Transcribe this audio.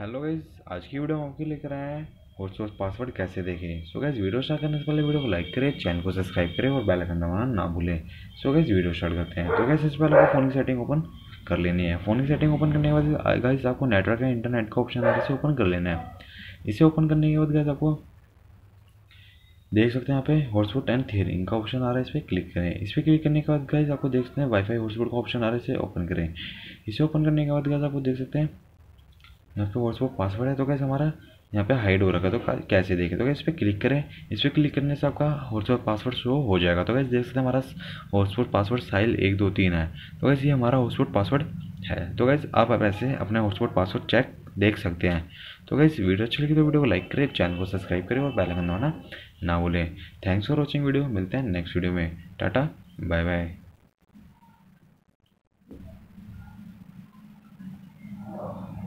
Hello guys आज की video हम आपके लेकर आए हैं हॉटस्पॉट पासवर्ड कैसे देखें। सो गाइज़ वीडियो स्टार्ट करने से पहले वीडियो को लाइक करें चैनल को सब्सक्राइब करें और बेल आइकन दबाना ना भूलें। सो गाइज़ वीडियो स्टार्ट करते हैं। तो गाइज़ सबसे पहले आपको फ़ोन की सेटिंग ओपन कर लेनी है। फ़ोन की सेटिंग ओपन करने के बाद गाइज़ आपको नेटवर्क या इंटरनेट का ऑप्शन है, इसे ओपन कर लेना है। इसे ओपन करने के बाद गाइज़ आपको देख सकते हैं यहाँ पे हॉटस्पॉट एंड थियरिंग का ऑप्शन आ रहा है, इस पर क्लिक करें। इस पर क्लिक करने के बाद गाइज़ आपको देख सकते हैं वाईफाई हॉटस्पॉट का ऑप्शन आ रहा है, इसे ओपन करें। इसे ओपन करने के बाद गाइज़ आपको देख सकते हैं यहाँ पे व्हाट्सअप पासवर्ड है तो कैसे हमारा यहाँ पे हाइड हो रखा है तो कैसे देखें? तो इस पर क्लिक करें। इस पर क्लिक करने से आपका व्हाट्सअप पासवर्ड शो हो जाएगा। तो कैसे देख सकते हैं हमारा हॉटस्पॉट पासवर्ड साइल एक, दो, तीन है। तो कैसे ये हमारा हॉटस्पॉट पासवर्ड है। तो कैसे आप ऐसे अपने हॉटस्पॉट पासवर्ड चेक देख सकते हैं। तो कैसे वीडियो अच्छी लगी तो वीडियो को लाइक करें चैनल को सब्सक्राइब करें और बेल आइकन दबाना ना भूलें। थैंक्स फॉर वॉचिंग वीडियो मिलते हैं नेक्स्ट वीडियो में। Tata bye bye